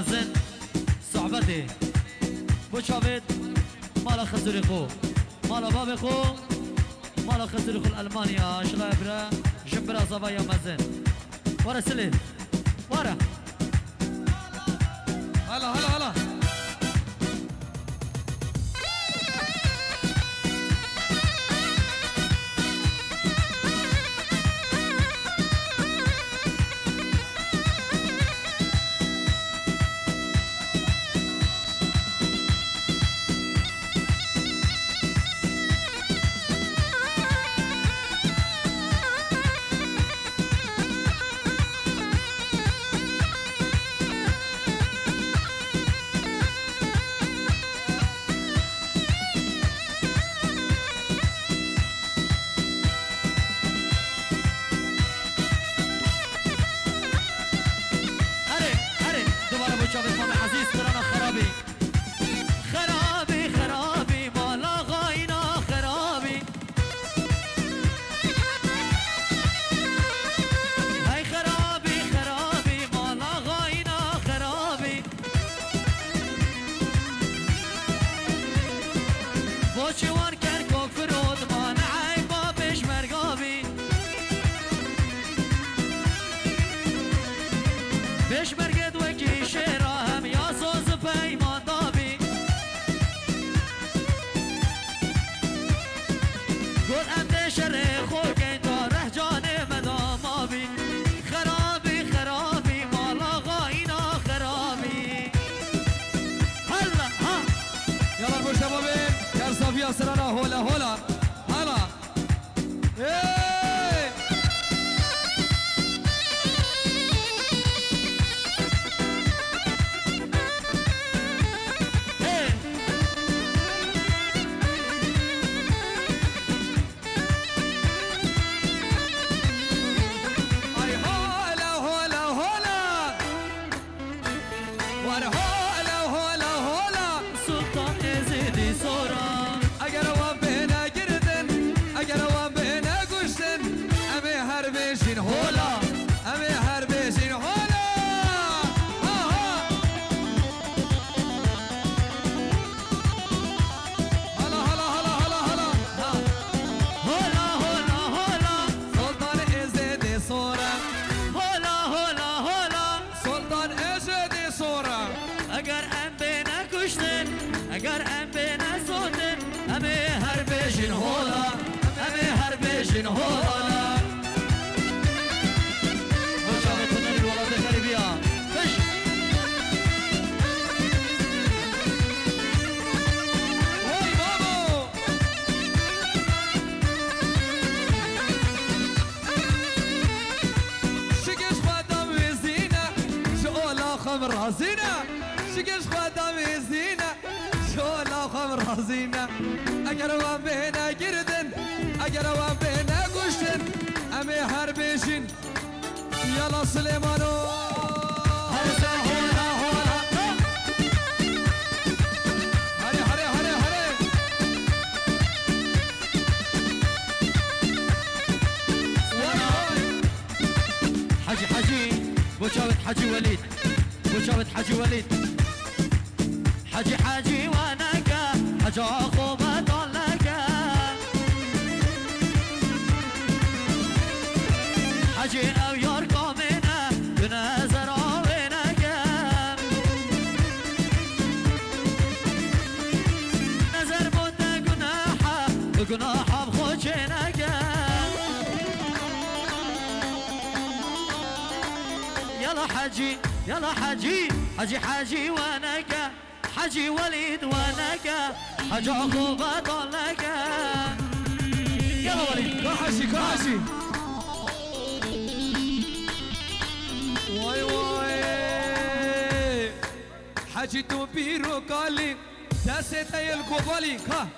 Ramazan خمر رزينة شقش خدام وزينة شولا خمر رزينة اگر وان بهنا گردن اگر وان بهنا گشتن امي هر بيشين يلا سليمانو هلا هلا هلا هري هري هري هري حجي حجي بوشاوت حجي وليد بوشاوت حجي وليد. حجي حجي ونكا حجي اخو بطلكا حجي أو يركو منا بنظر وينكا نظر بودا جناحا جناحا بخوشينكا يلا حجي يلا حجي حجي حجي ونكا حجي وليد ونكا حجي عقوبة طلقا يلا وليد. كحشي كحشي واي واي. حاجي تو بيرو قالي. داستا يلقوبالي كا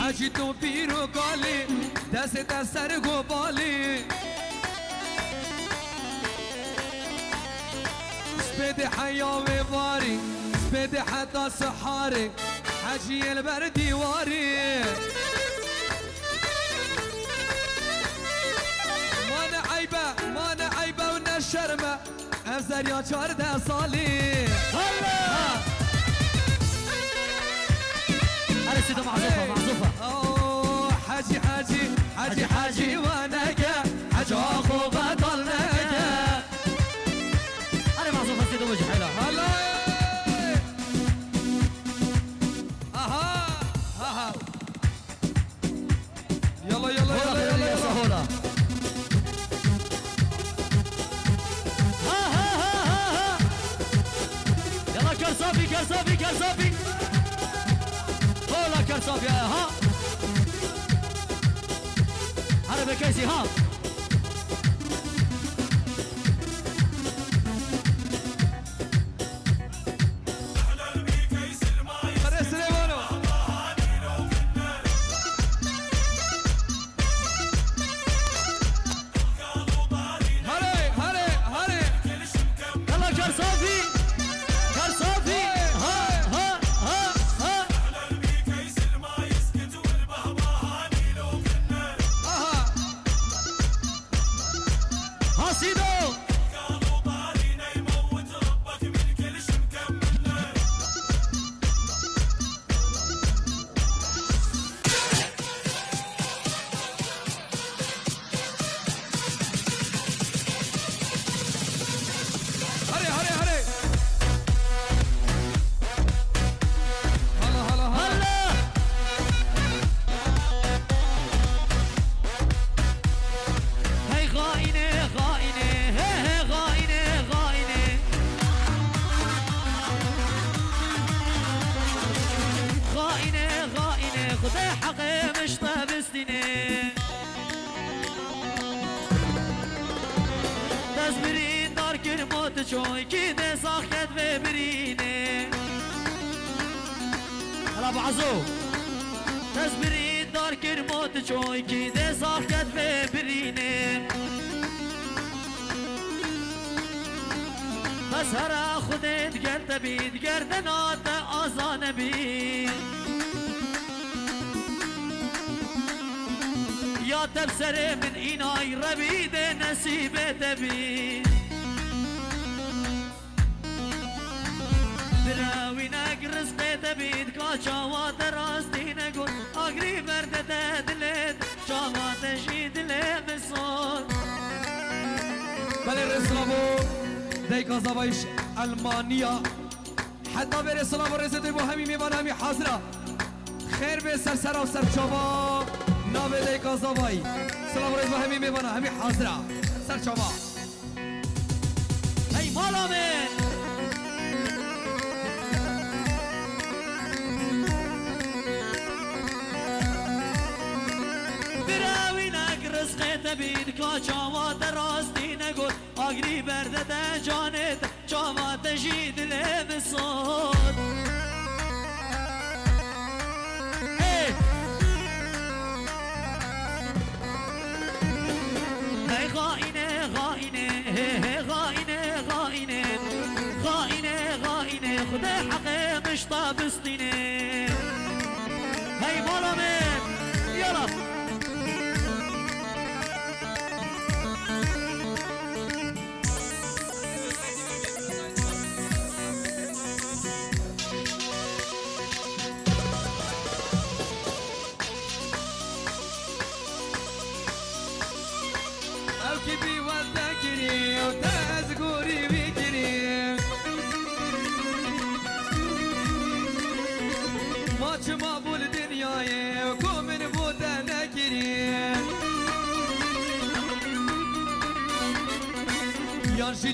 حاجي تو بيرو قالي. داستا سرقو بالي سبيدي حياوي باري سبيدي حتى سحاري حاجي البردي واري ما نعيبة ما نعيبة ونشرمة أفزر يا شارده صالي. هلا! هلا سيدة معزوفة معزوفة. حاجي حاجي حاجي حاجي ونجا كرصافي كرصافي هلا كرصافي ها. هلا بكيسي ها. ها سيدو یا تبسرة من إيناي ربيدة نسيبة تبي دراوي نقرس بيت بيت كاشا واتراس دينا قول أقري برد تدلت شاما تشيد لي بالصوت بل الرسلابو ديكا زبايش ألمانيا حتی به رسول و رسد با همین میوان همین حاضره خیر به سر سر و سر نام دیگر کازاوایی سلام روز همی میبانا همی حاضره. سر شما. براوی مالا رزقه بید که چامات درازدی نگود. آگری برده ده جانت چامات جید لبسون بی هی بالا بی یالا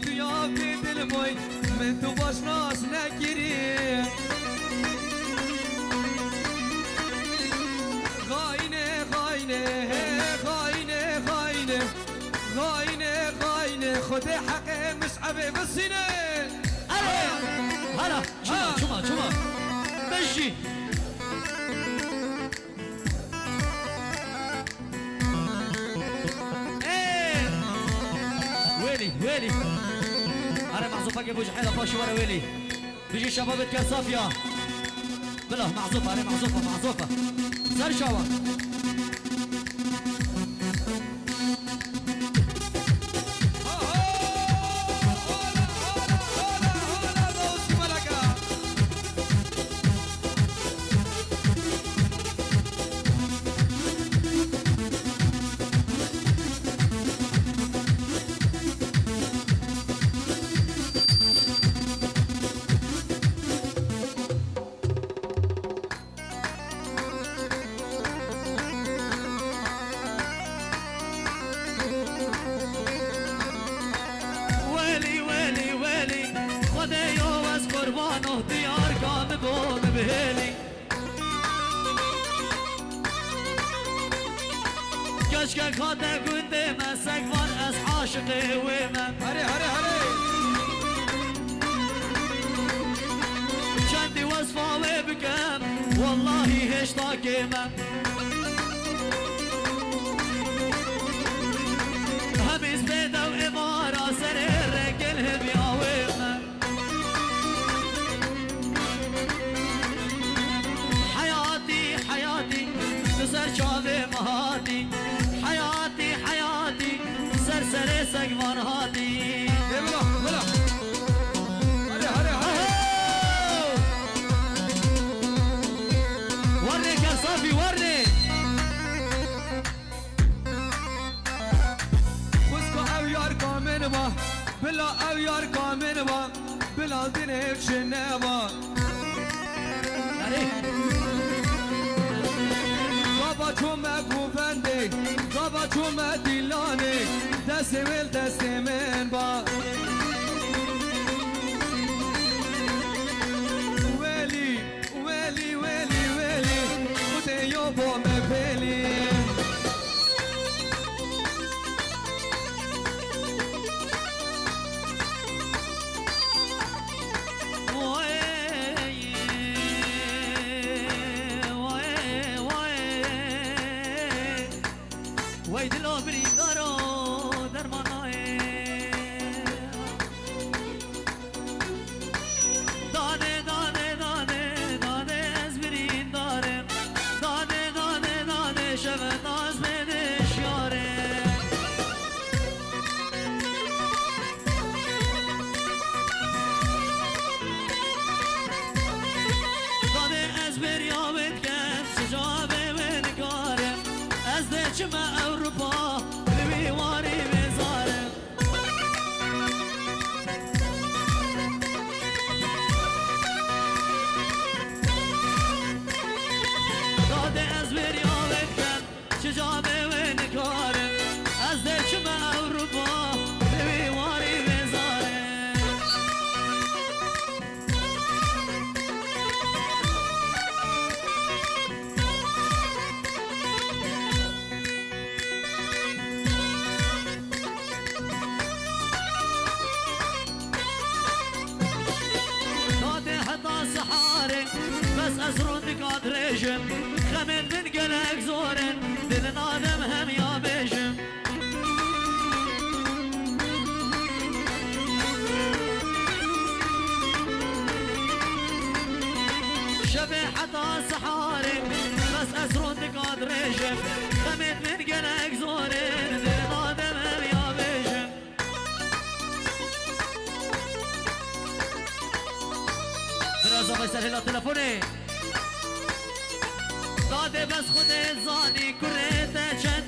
بی دل موی من تو باش ناس نگیری. خاینه خاینه خاینه خاینه خاینه خاینه خود حق مصعبه بسینه هلا هلا شما شما شما مشي ايه ويلي يا ابو جحيله باشي ورا ويلي بيجي شباب كان صافيه بلا معزوفه أنا معزوفه معزوفه سر شاور Adine Ceneva Baba çome kufendi Baba çome dilani. Destimin destimin bak ويد الأمري دارو درماناي دانه بس دکات ريجم خمن من قلق زورن دل آدم هم يا بيجم شبه حتا سحاره بس دکات ريجم خمن من قلق زورن دل آدم هم يا بيجم درازا بسر هلا تلفوني خود بس خود زانی کرده چه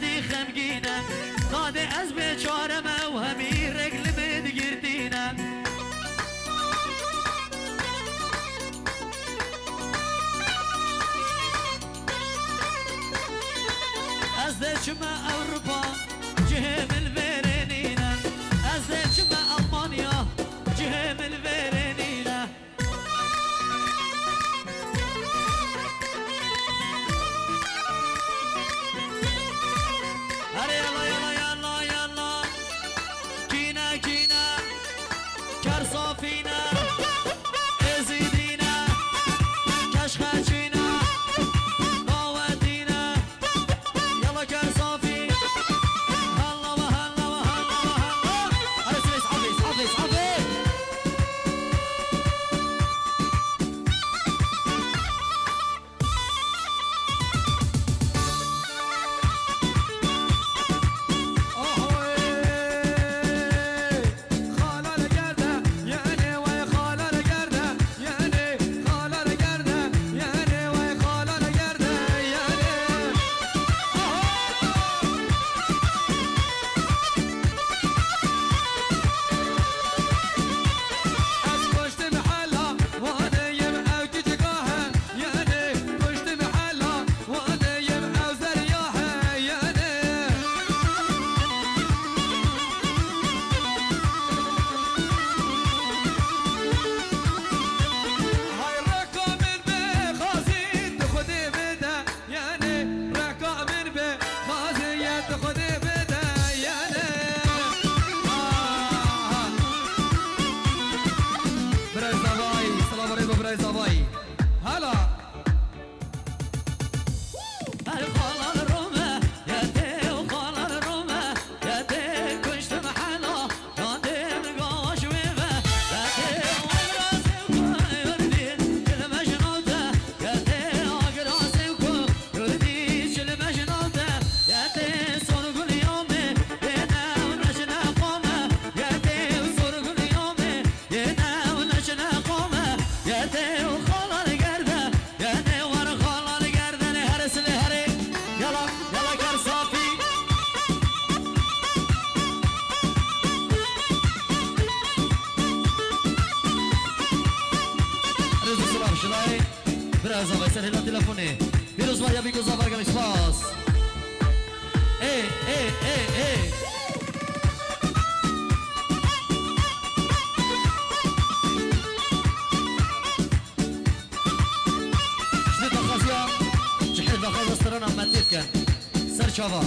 سرشفة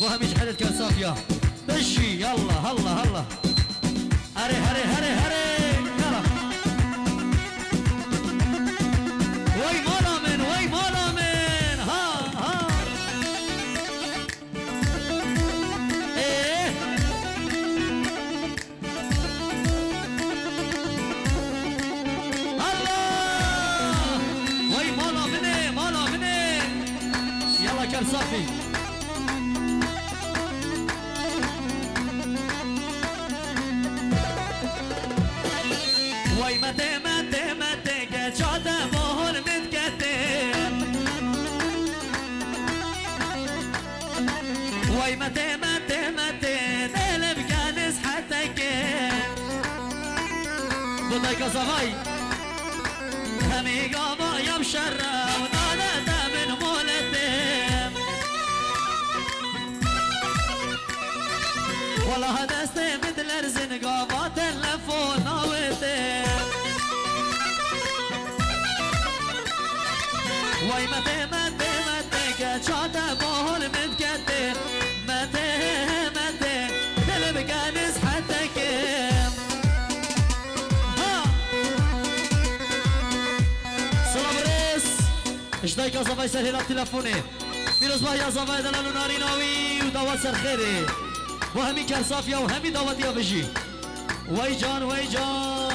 وهمش حدث صافية مشي يلا هلا هلا. هري هري هري هري يلا وي مرة يا صفاي خمي يا مشرة وطالت من مولتهم والله دستي مثل ارزن قابا تلفوا ناوتهم واي متى متى متى كاتشاتا یازاوای سر هلال تلفونه پیروز با یازاوای دلال و ناریناوی و دعوت سر خیره و همی کرصافیا و همی دعوتی آبجی وای جان وای جان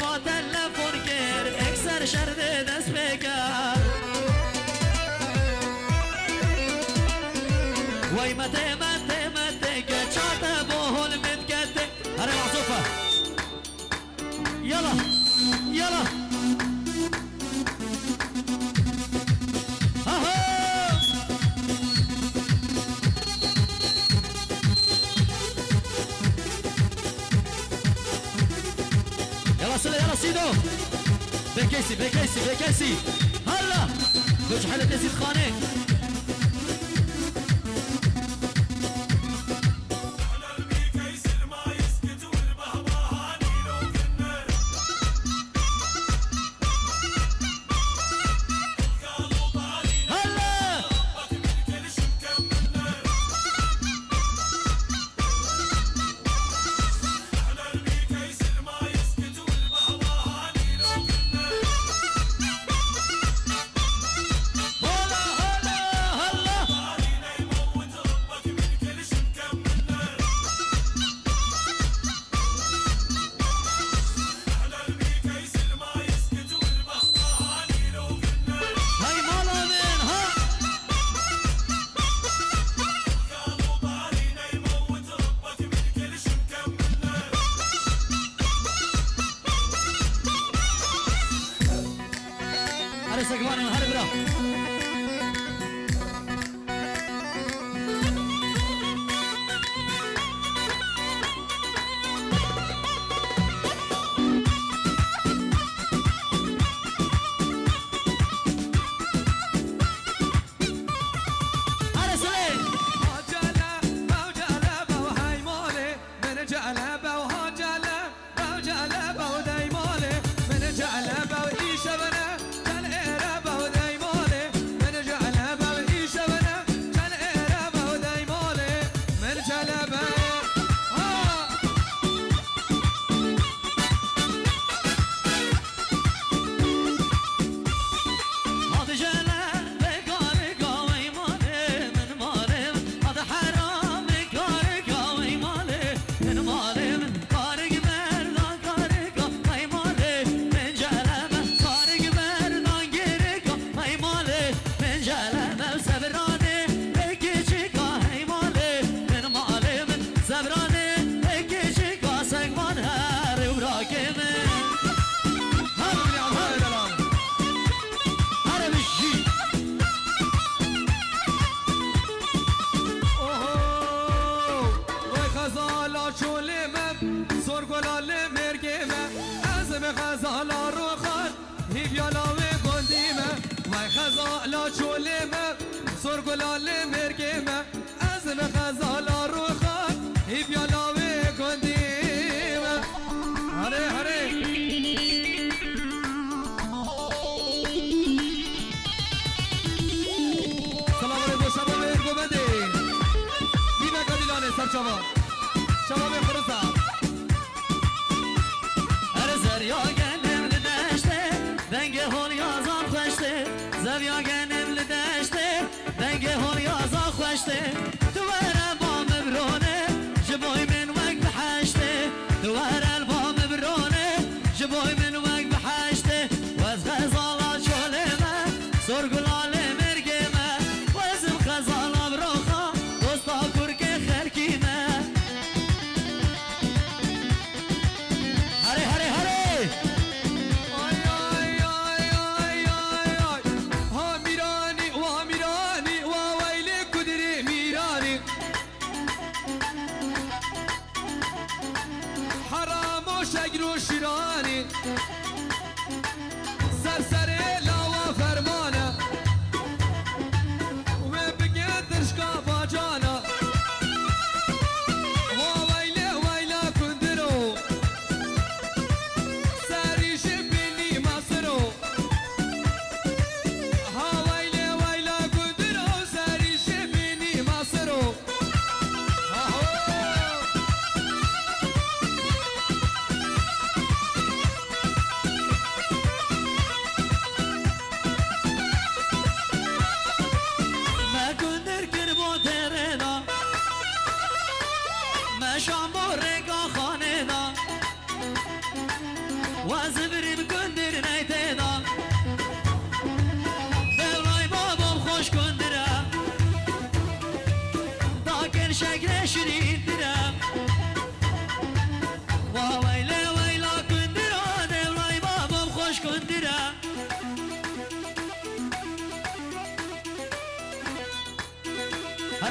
با تلفن کرد اکثر شرده دست بکرد بلاكيسي بلاكيسي بلاكيسي هلا! دوج حلا تسي تخانق there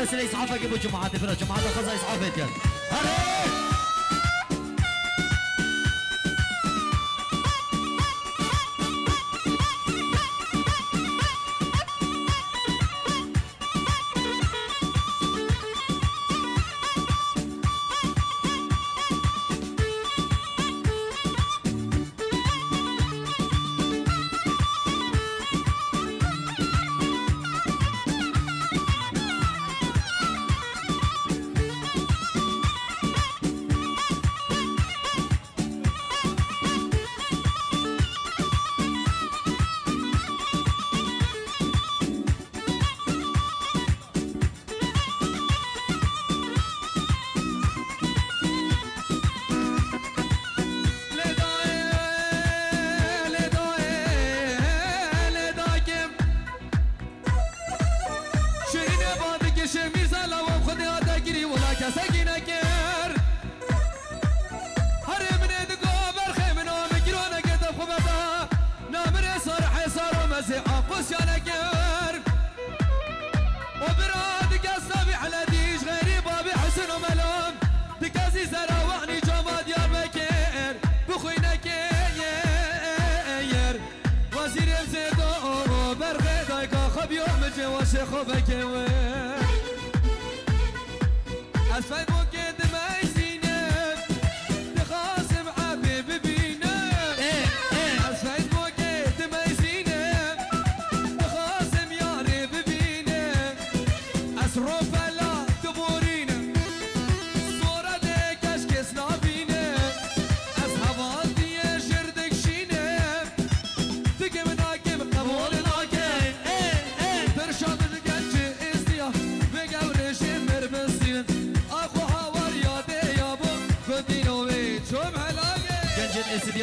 سلسله اسعافك ابو جماعات ابو جماعات خزا اسعافك يا هلا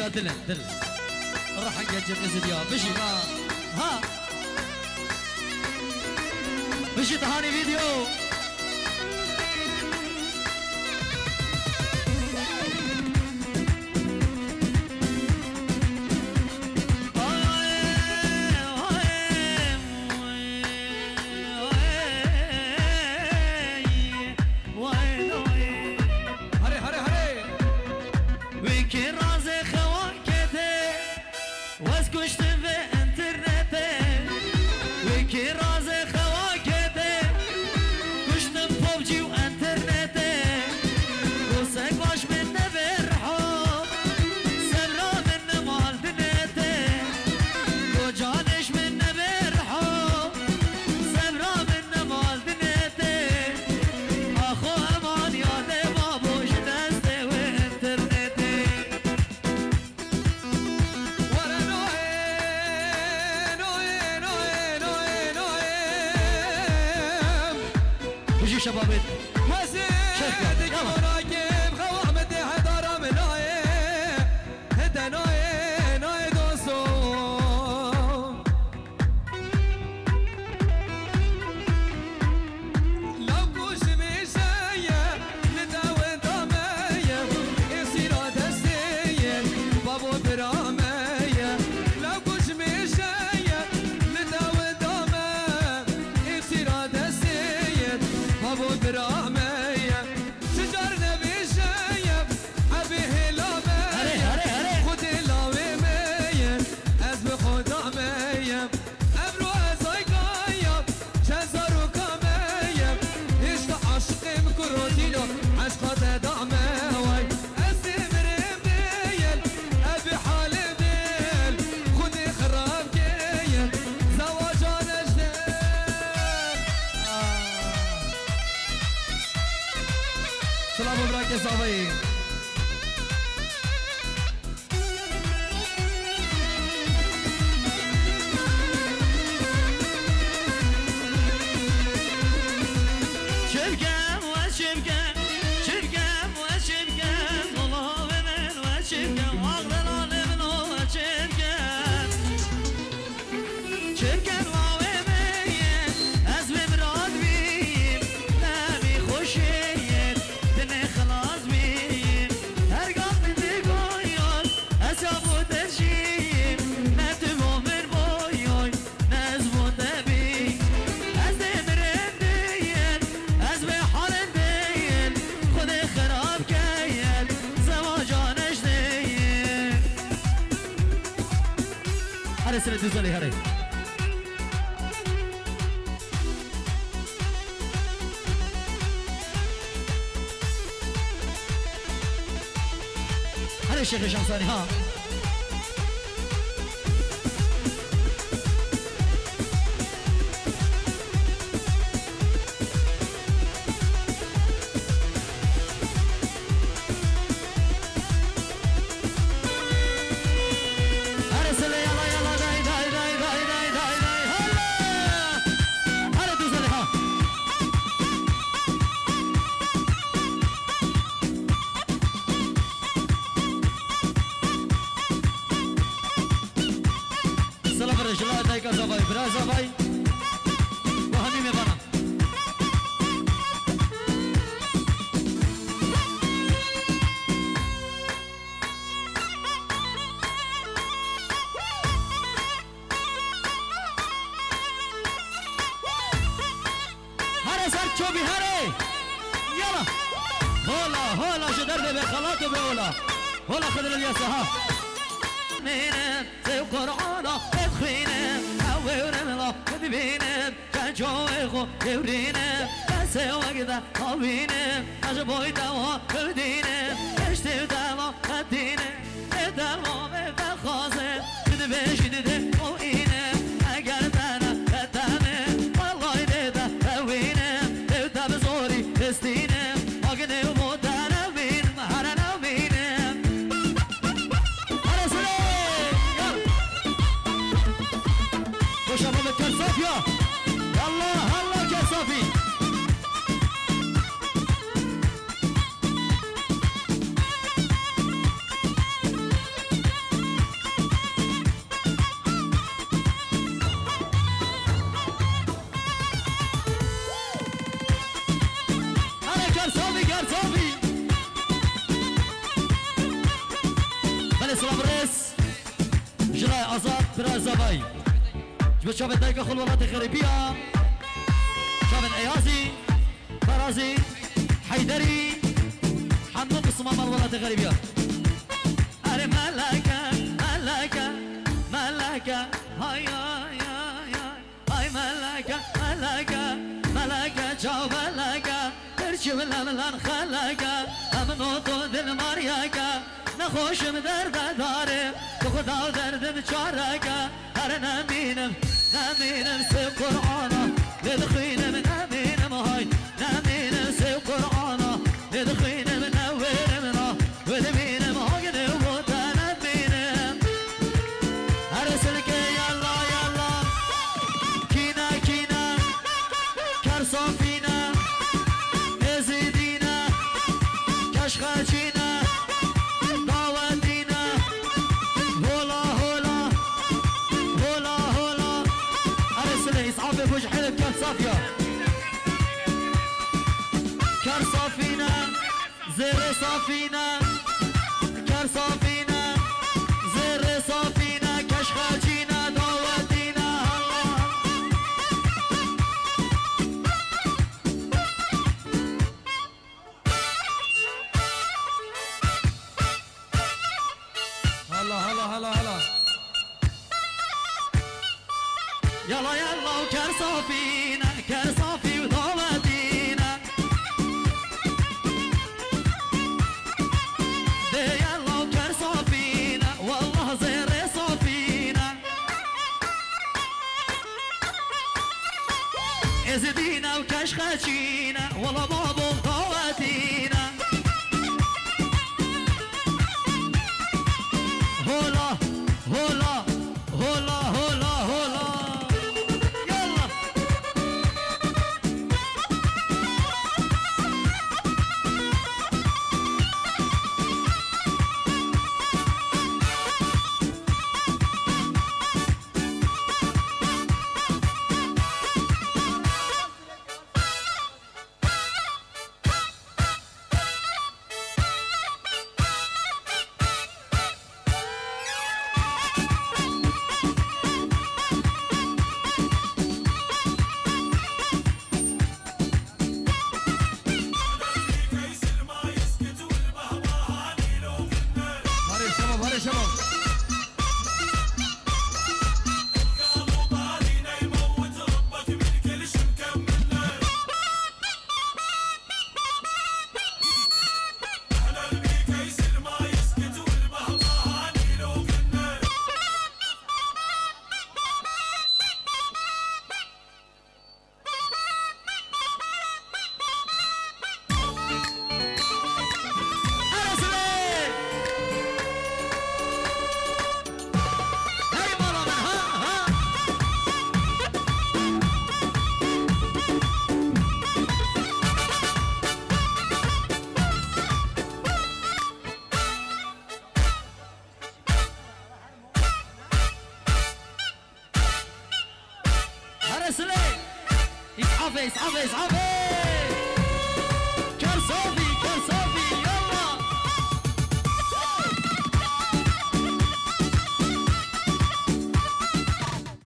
يا دلن دلن راح نقجل يا بشي ما ها. بشي تهاني فيديو. Yeah. 的谢谢上车，你。ببینم جای خو ببینم دست وقت آبینم از بای دوا بدینم کشت دوا قدینم به درما به درخوازم بده بشیده او این شافت دايقة خل ولات غريبية شافت عيازي فرازي حيدري حمد الصمام الولات غريبية أري ملكة ملكة ملكة هاي هاي هاي هاي. ملكة ملكة ملكة جاوب ملكة ترشي ولا ملان خلكة أمنو تو دل ماريكة نخوشم درد داره تو خدا درد بچاركة هر نمینم نمینم سه قرآنا لدخینم نمینم زر صافينا كار صافينا زر صافينا كش خاجينا دعوتينا هلا هلا هلا هلا. يلا يلا وكر صافينا خشينا والله بابو